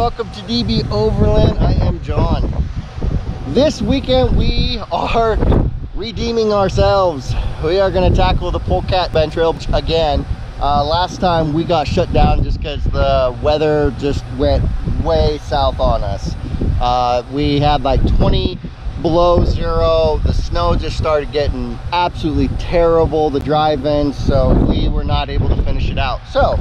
welcome to DB Overland. I am John. This weekend we are redeeming ourselves. We are going to tackle the Polecat Bench Trail again. Uh, last time we got shut down just because the weather just went way south on us. Uh, we had like 20 below zero. The snow just started getting absolutely terrible, the drive-in, so we were not able to finish it out. So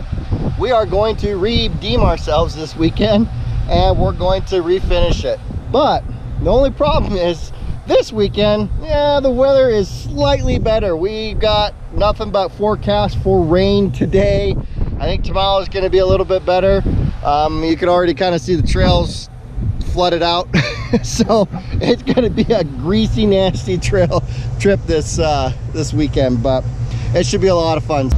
we are going to redeem ourselves this weekend and we're going to refinish it. But the only problem is this weekend, yeah, the weather is slightly better. We got nothing but forecast for rain today. I think tomorrow is going to be a little bit better. Um, you can already kind of see the trails flooded out. so it's going to be a greasy, nasty trail trip this uh, this weekend, but it should be a lot of fun.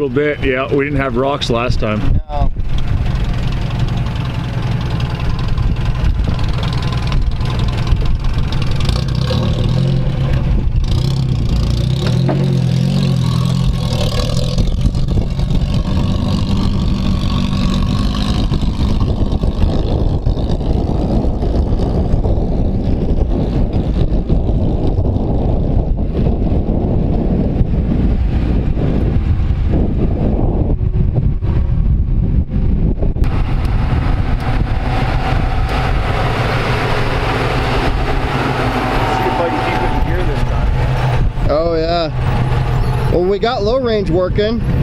Little bit, yeah. We didn't have rocks last time. No. Oh yeah. Well, we got low range working.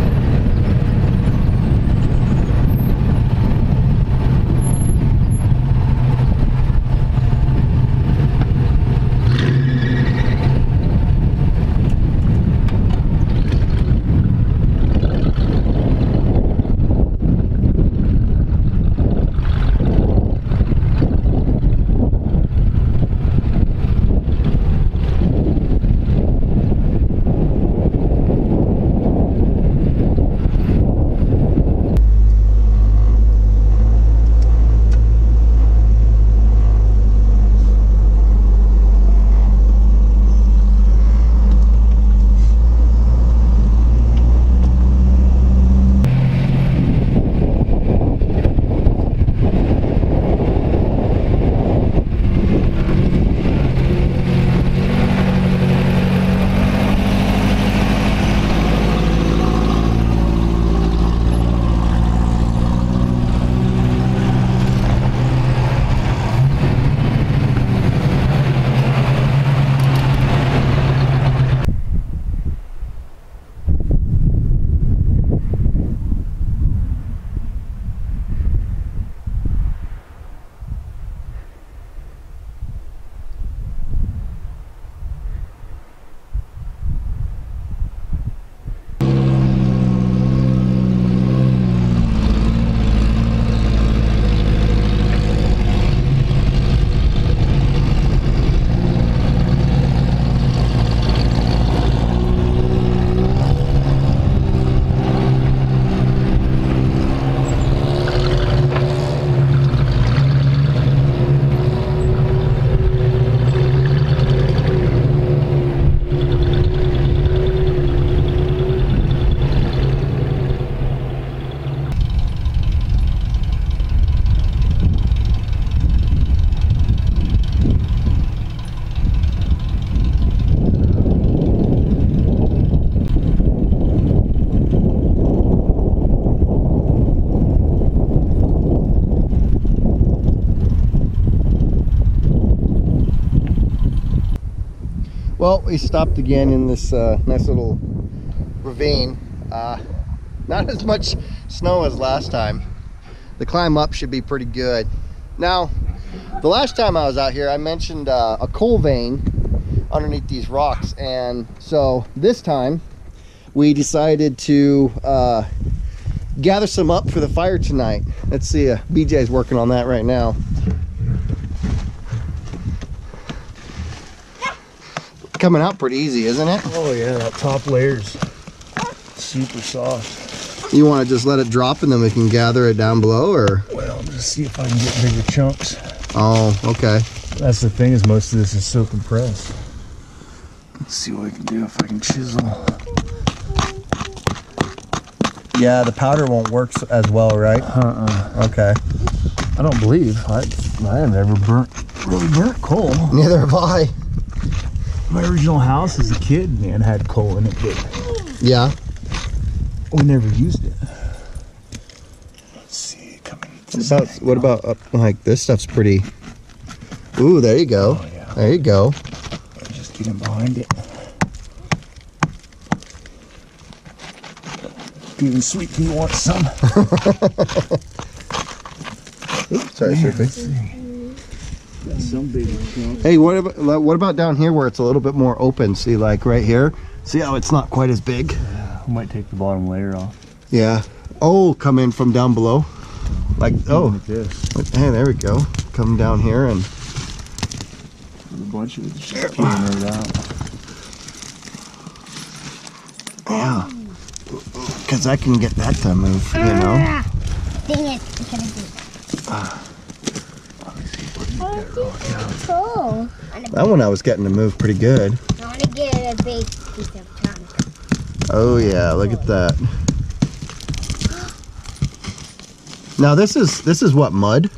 Well, we stopped again in this uh, nice little ravine. Uh, not as much snow as last time. The climb up should be pretty good. Now, the last time I was out here, I mentioned uh, a coal vein underneath these rocks. And so this time we decided to uh, gather some up for the fire tonight. Let's see, uh, BJ's working on that right now. Coming out pretty easy, isn't it? Oh yeah, that top layer's super soft. You want to just let it drop and then we can gather it down below or? Well, just see if I can get bigger chunks. Oh, okay. That's the thing is most of this is so compressed. Let's see what I can do if I can chisel. Yeah, the powder won't work as well, right? Uh-uh. Okay. I don't believe I I have ever burnt really burnt coal. Neither have I. My original house as a kid, man, had coal in it, but Yeah. we never used it. Let's see, coming. What about what about up like this stuff's pretty. Ooh, there you go. Oh yeah, There you go. just get in behind it. Even sweet pea wants some. Oops, sorry, Man, Sophie. Let's see. Got some big chunks. Hey, what about what about down here where it's a little bit more open? See, like right here. See how it's not quite as big? We might take the bottom layer off. Yeah. Oh, come in from down below. Like oh, like this. hey, there we go. Come down here and There's a bunch of it just peeling right out. yeah. Cause I can get that to move, you know. Ah, dang it. I couldn't do that. Oh, cool. That one I was getting to move pretty good. I want to get a big piece of chunk. Oh yeah, look at that. Now this is this is what mud.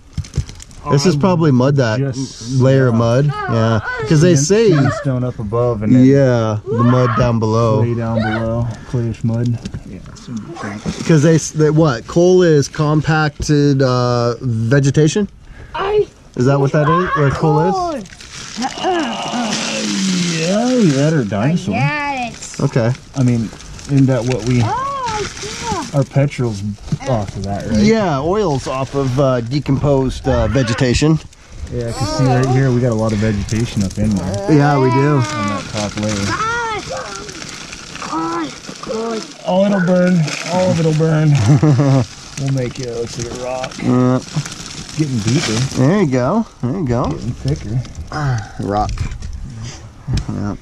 This is probably mud that just- layer of mud. Yeah, because they say stone up above and then yeah the mud down below. clay down below, clayish mud. Yeah, some big chunks. Because they s- they what coal is compacted uh, vegetation. Is that what that is? What coal is? Yeah, that or dinosaur. Got it. Okay. I mean, isn't that what we Oh, our petrol's off of that, right? Yeah, oils off of uh, decomposed uh, vegetation. Yeah, I can see right here we got a lot of vegetation up in there Yeah, we do. on that top layer. God. God. Oh, it'll burn. All of it'll burn. we'll make it. It looks like a rock. Getting deeper, there you go. There you go. getting thicker. Ah, rock. Yeah.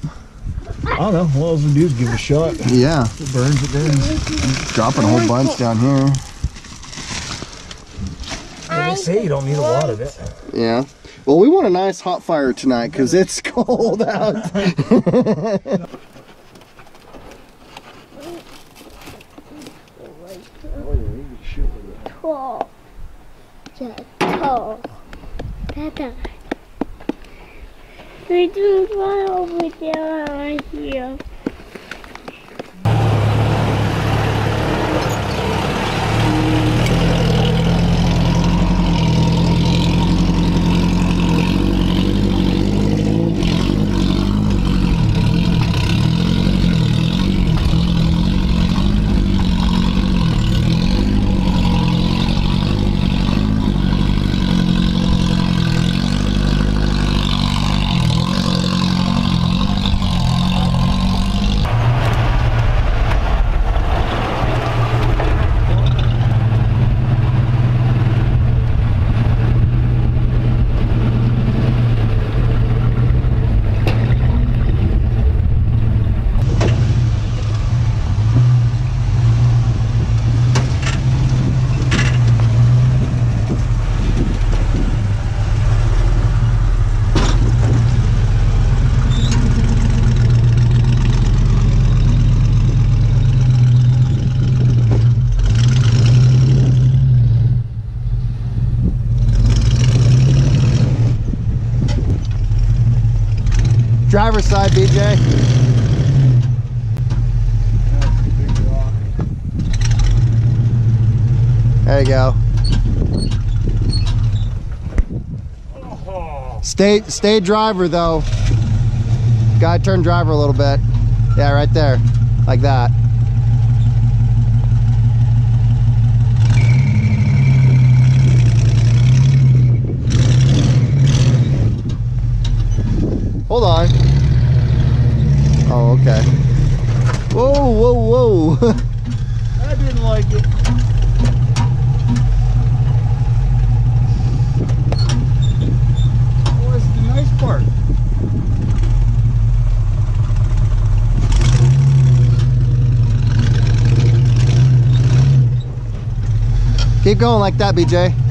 I don't know. What else we do is give it a shot. Yeah. it burns, it burns. Dropping a whole bunch down here. Yeah, they say you don't need a lot of it. Yeah. Well, we want a nice hot fire tonight because it's cold out. Tall. Just tall. Better. We do one over there right here. Driver's side, BJ. There you go. Stay, stay driver though. Gotta turn driver a little bit. Yeah, right there. Like that. Hold on. Oh, okay. Whoa, whoa, whoa. I didn't like it. Oh, What's the nice part? Keep going like that, BJ.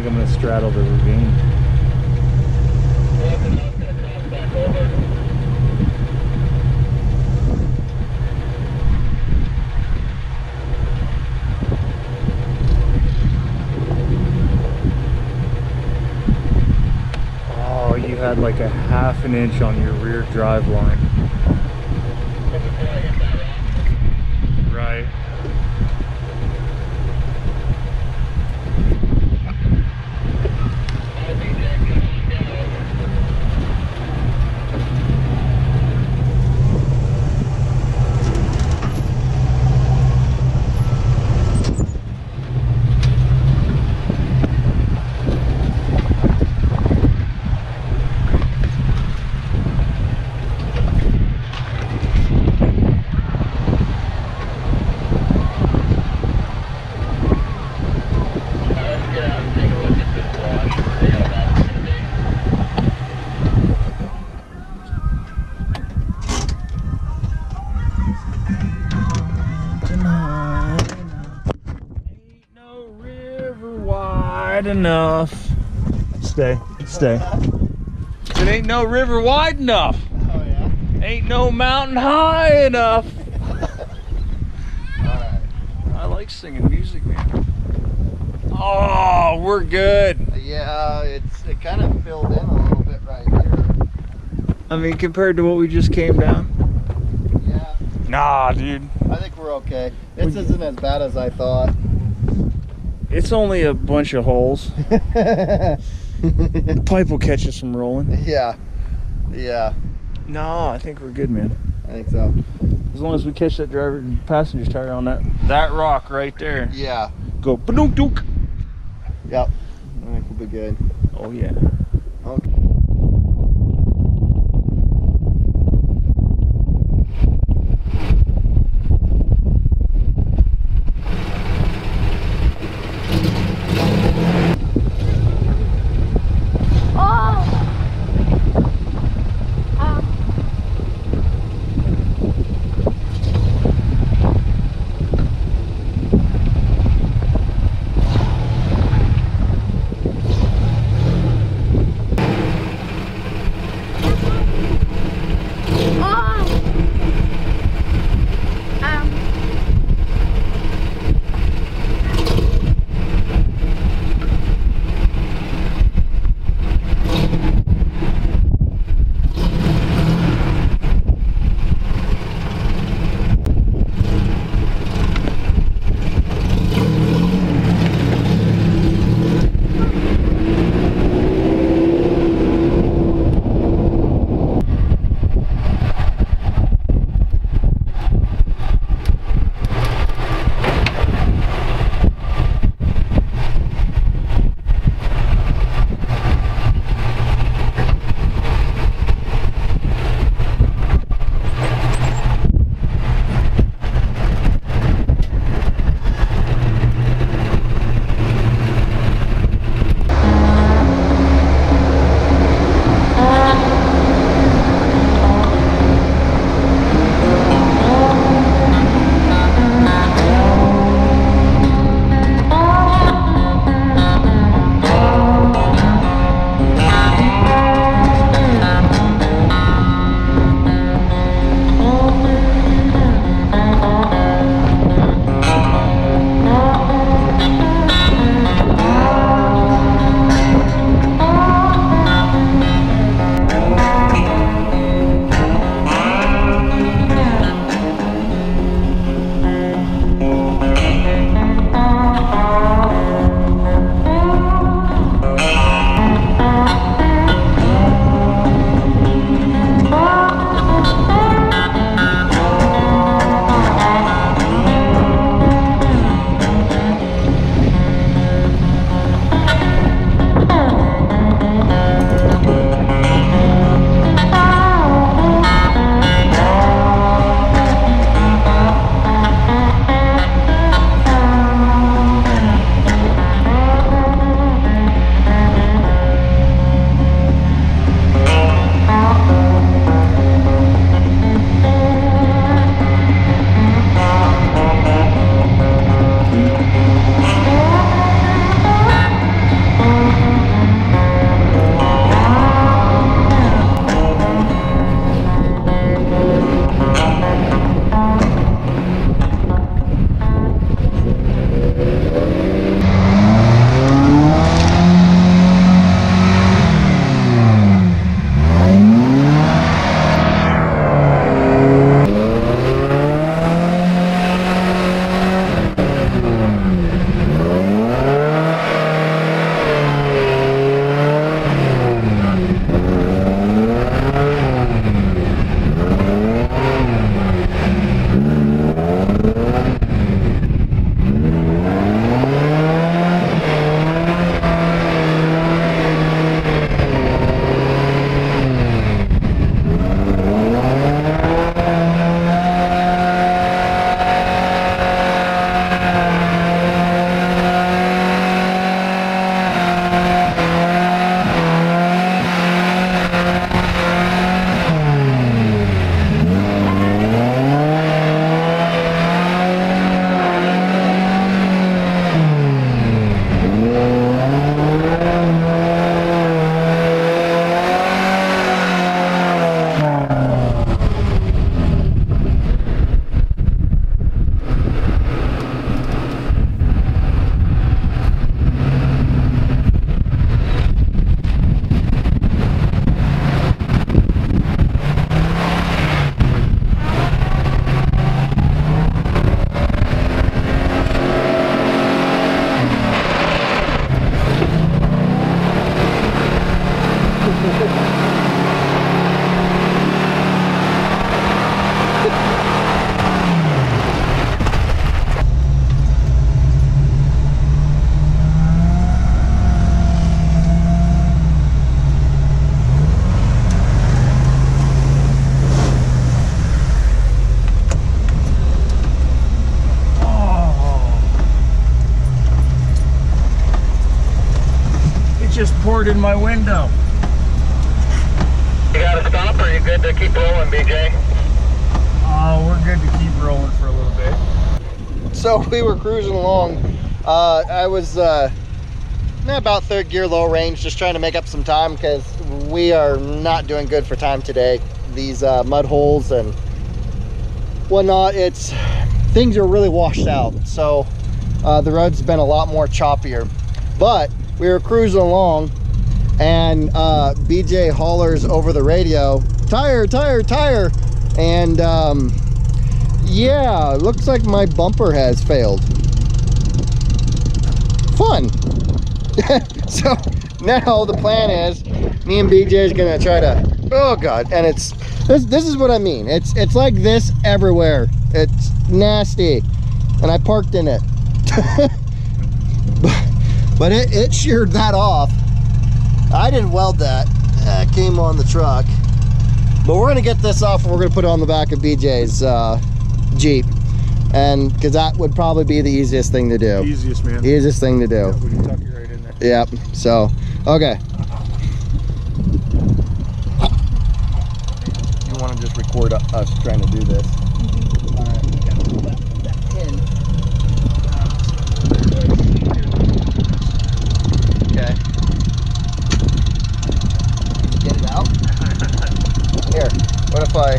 Think I'm gonna straddle the ravine. Oh, you had like a half an inch on your rear drive line. Right. Ain't no river wide enough. Stay, stay. It ain't no river wide enough. Oh yeah. Ain't no mountain high enough. All right. I like singing music, man. Oh, we're good. Yeah, it's it kind of filled in a little bit right here. I mean, compared to what we just came down. Yeah, Nah, dude. I think we're okay. This isn't as bad as I thought. It's only a bunch of holes. The pipe will catch us from rolling. yeah, yeah, No, I think we're good, man. I think so. As long as we catch that driver passenger's tire on that that rock right there. Yeah, Go ba-dunk dunk. yep. I think we'll be good. Oh yeah. Poured in my window. You got to stop or you good to keep rolling, BJ? Oh, we're good to keep rolling for a little bit. So we were cruising along. Uh, I was uh, about third gear low range, just trying to make up some time because we are not doing good for time today. These uh, mud holes and whatnot, it's things are really washed out. So uh, the road's been a lot more choppier. But we were cruising along and uh, BJ hollers over the radio, tire, tire, tire. And um, yeah, looks like my bumper has failed. Fun. so now the plan is me and BJ is gonna try to oh god and it's this this is what I mean it's it's like this everywhere it's nasty and I parked in it but, but it, it sheared that off I didn't weld that that came on the truck but we're gonna get this off and we're gonna put it on the back of BJ's uh, Jeep and because that would probably be the easiest thing to do Easiest, man. easiest thing to do We can tuck it right in there. Yep. So, okay. You want to just record us trying to do this? Okay. Get it out. Here. If I?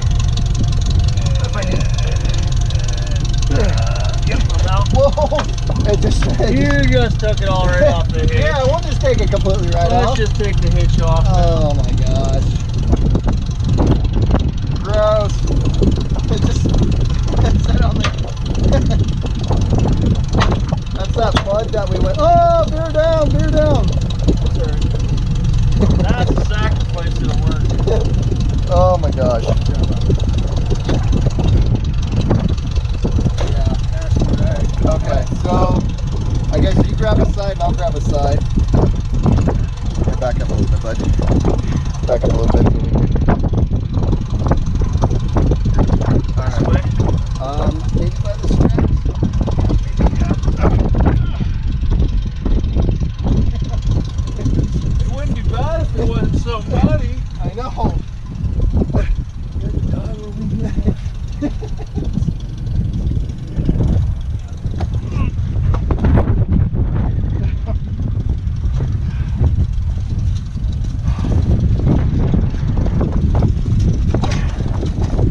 Yep, I'm out. Whoa! It just. You just took it all right off the hitch. Yeah, we'll just take it completely right off. Let's just take the hitch off. Oh my gosh. Gross. It just it said on the That's that mud that we went. Oh, beer down, beer down. That's a sacrifice of work. Oh my gosh. Yeah. Okay, so I guess you grab a side and I'll grab a side. Back up a little bit, bud. Back up a little bit. All right. Um, maybe by the straps. It wouldn't be bad if it wasn't so muddy. I know.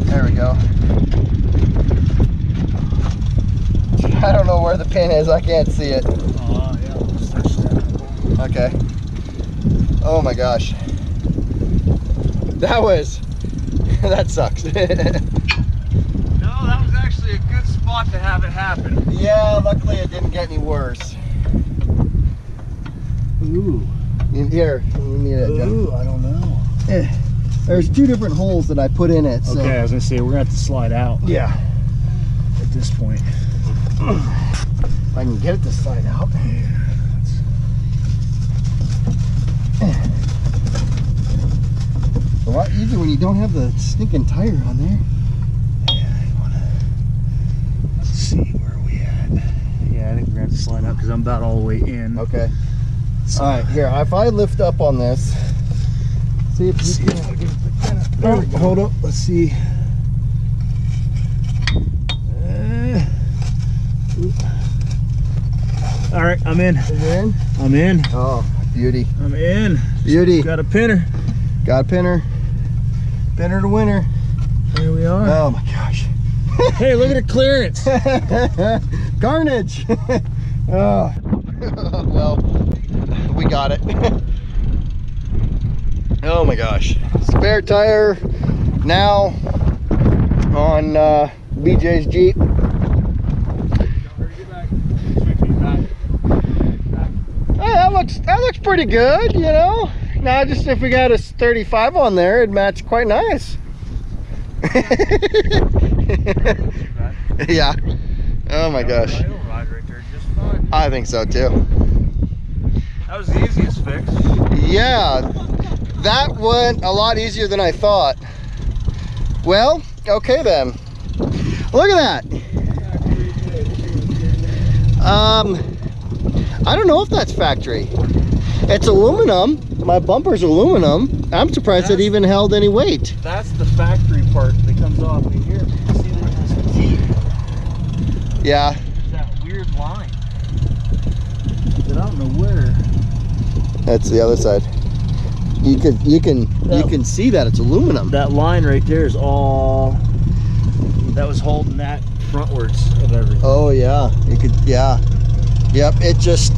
There we go. I don't know where the can't see it. Oh, yeah. Okay. Oh my gosh. That was. that sucks. No, that was actually a good spot to have it happen. yeah, luckily it didn't get any worse. Ooh. In here, you need it, Jeff. Ooh, I don't know. Eh, There's two different holes that I put in it. So. Okay, I was gonna say we're gonna have to slide out Yeah. at this point. If I can get it to slide out. It's a lot easier when you don't have the stinking tire on there. Let's see where we at. Yeah, I think we're gonna have to slide out because I'm about all the way in. Okay. So- All right, here. If I lift up on this, see if See you if can. we can There we go. Hold up, let's see. Uh, oop. All right, I'm in. In? I'm in. Oh, beauty, I'm in. beauty. Got a pinner. Got a pinner. Pinner to winner. There we are. Oh my gosh. hey, look at the clearance. Carnage. oh. well, we got it. oh my gosh. Spare tire now on uh, BJ's Jeep. Hey, that looks pretty good, you know. Now just if we got a 35 on there, it'd match quite nice. yeah. Oh my gosh. It'll ride right there just fine. I think so too. That was the easiest fix. Yeah, that went a lot easier than I thought. Well, okay then. Look at that. Um, I don't know if that's factory. It's aluminum. My bumper's aluminum. I'm surprised it even held any weight. That's the factory part that comes off in here. See, there's this teeth. Yeah. There's that weird line. That I don't know where. That's the other side. You can you can you oh. can see that it's aluminum. That line right there is all that was holding that frontwards of everything. Oh yeah, you could yeah. Yep, it just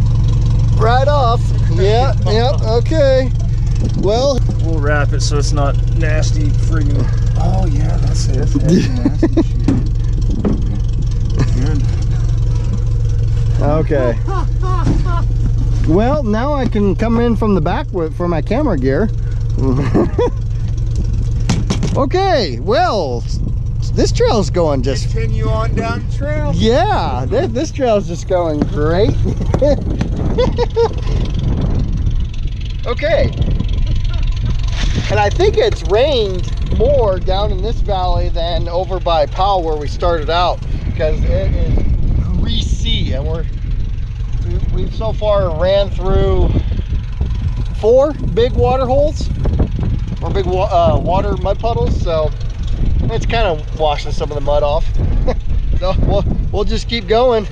right off. Yeah, yep, okay. Well, We'll wrap it so it's not nasty friggin' Oh yeah, that's it. That's nasty shit. Okay. Well, now I can come in from the back with for my camera gear. okay, well, this trail's going just Continue on down the trail. Yeah, this, this trail's just going great. okay. And I think it's rained more down in this valley than over by Powell where we started out because it is greasy and we're we- we've so far ran through four big water holes or big uh, water mud puddles so it's kind of washing some of the mud off so we'll, we'll just keep going.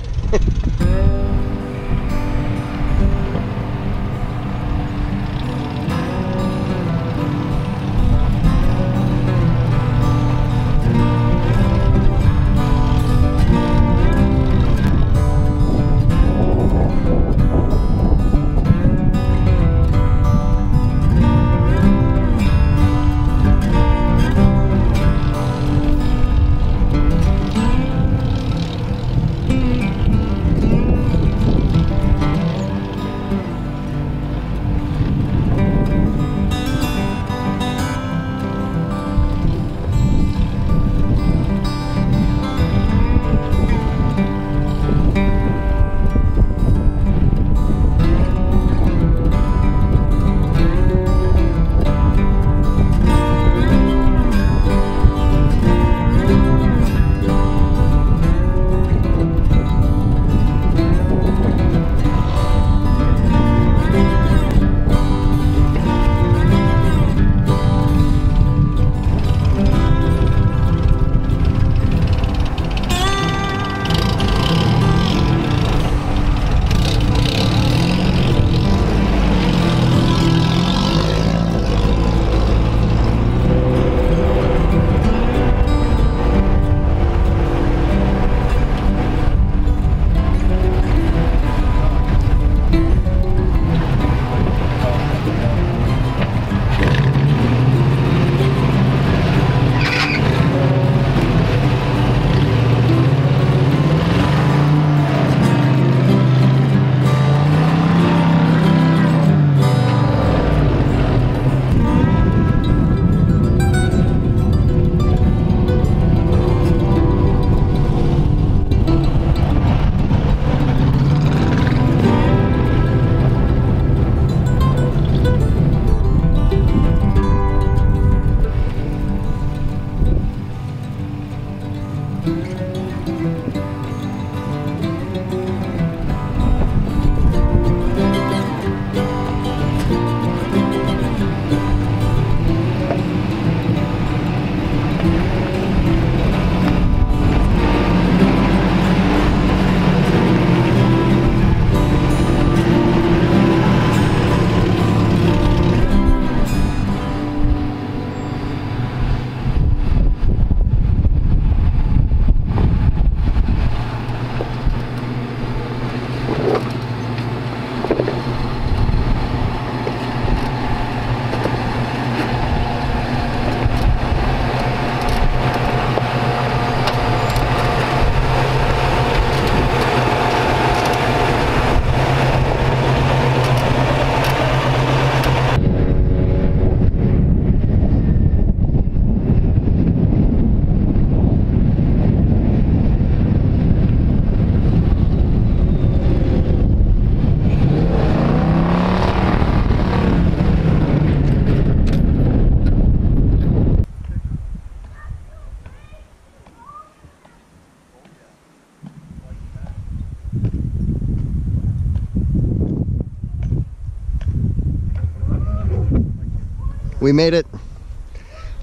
We made it.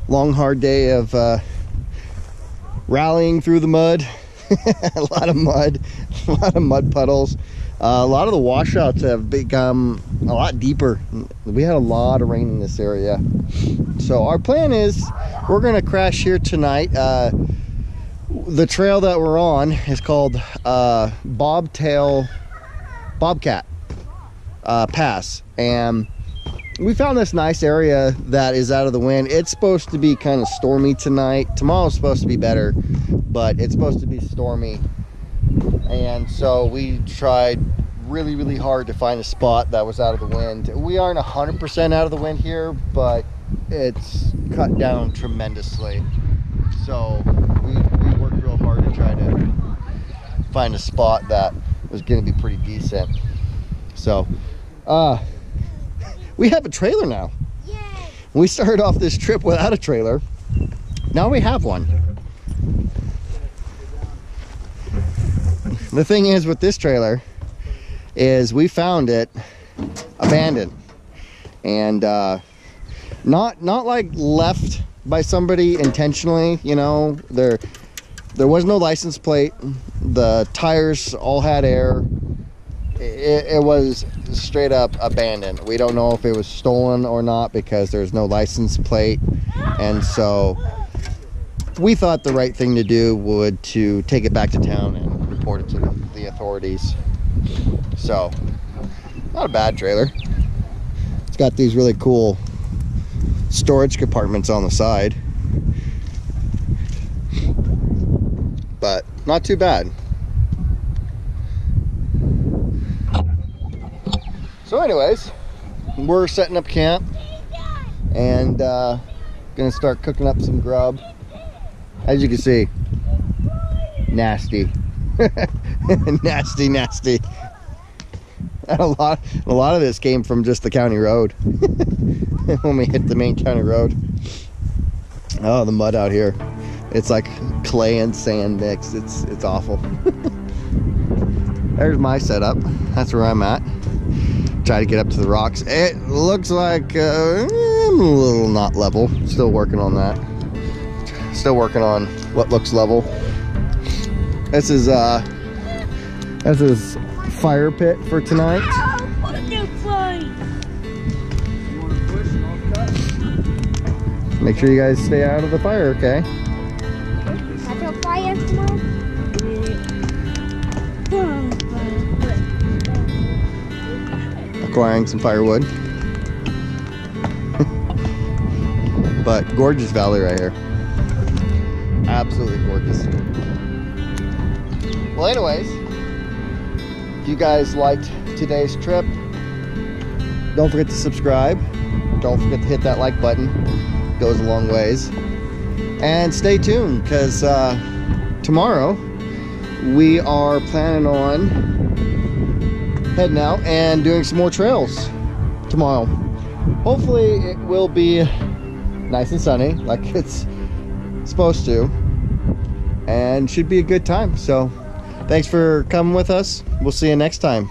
Long, hard day of uh, rallying through the mud. a lot of mud, a lot of mud puddles. Uh, a lot of the washouts have become a lot deeper. We had a lot of rain in this area. So our plan is we're gonna crash here tonight. Uh, the trail that we're on is called uh, Bobtail Bobcat uh, Pass. And we found this nice area that is out of the wind. It's supposed to be kind of stormy tonight. Tomorrow's supposed to be better, but it's supposed to be stormy. And so we tried really, really hard to find a spot that was out of the wind. We aren't 100% out of the wind here, but it's cut down tremendously. So we, we worked real hard to try to find a spot that was going to be pretty decent. So, uh, we have a trailer now. Yay! We started off this trip without a trailer. Now we have one. The thing is with this trailer is we found it abandoned and uh, not not like left by somebody intentionally. You know, there there was no license plate. The tires all had air. It, it was straight up abandoned. We don't know if it was stolen or not because there's no license plate. And so we thought the right thing to do would to take it back to town and report it to the, the authorities. So, not a bad trailer. It's got these really cool storage compartments on the side. But not too bad. So anyways, we're setting up camp and uh, gonna start cooking up some grub. As you can see, nasty, nasty, nasty. And a lot, a lot of this came from just the county road when we hit the main county road. Oh, the mud out here. It's like clay and sand mixed. It's it's awful. There's my setup. That's where I'm at. Try to get up to the rocks. It looks like uh, I'm a little not level. Still working on that. Still working on what looks level. This is uh this is fire pit for tonight. Make sure you guys stay out of the fire, okay? Acquiring some firewood. but gorgeous valley right here. Absolutely gorgeous. Well, anyways, if you guys liked today's trip, don't forget to subscribe. Don't forget to hit that like button. It goes a long ways. And stay tuned because uh, tomorrow we are planning on heading out and doing some more trails tomorrow. Hopefully it will be nice and sunny like it's supposed to and should be a good time. So thanks for coming with us. We'll see you next time.